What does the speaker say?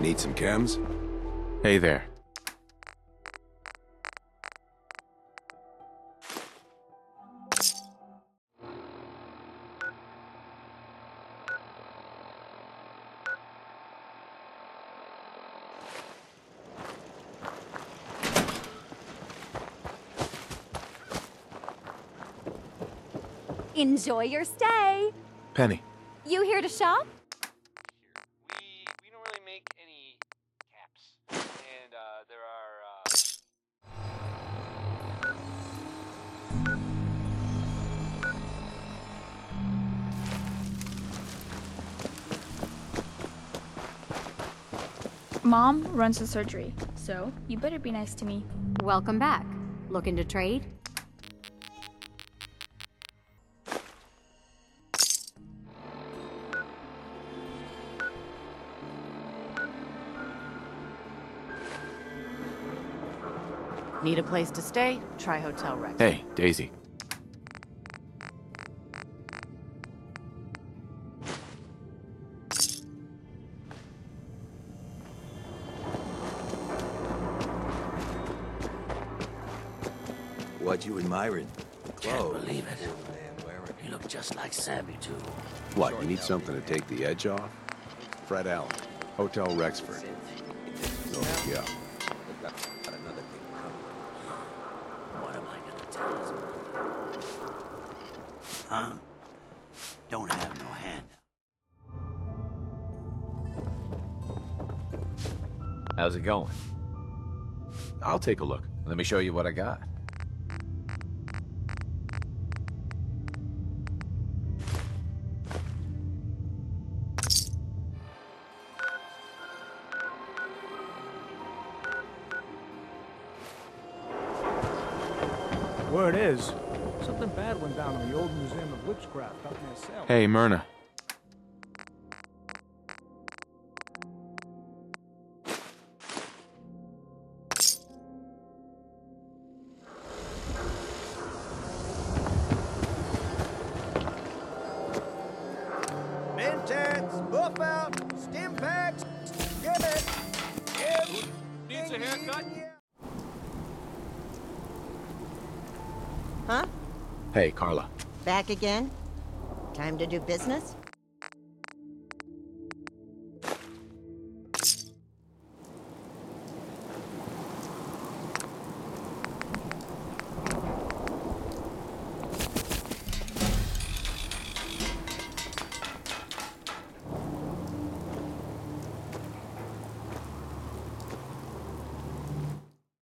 Need some chems? Hey there. Enjoy your stay. Penny. You here to shop? And uh, there are. Uh... Mom runs the surgery, so you better be nice to me. Welcome back. Looking to trade? Need a place to stay? Try Hotel Rex. Hey, Daisy. What you admiring? Can't believe it. You look just like Sammy, too. What, you need something to take the edge off? Fred Allen, Hotel Rexford. Oh, yeah. Huh? Don't have no hand. How's it going? I'll take a look. Let me show you what I got. Word is, something bad went down in the old Museum of Witchcraft up near Salem. Hey, Myrna. Mentats, Buffout, stim packs, get it. Needs a haircut? Huh? Hey, Carla. Back again? Time to do business?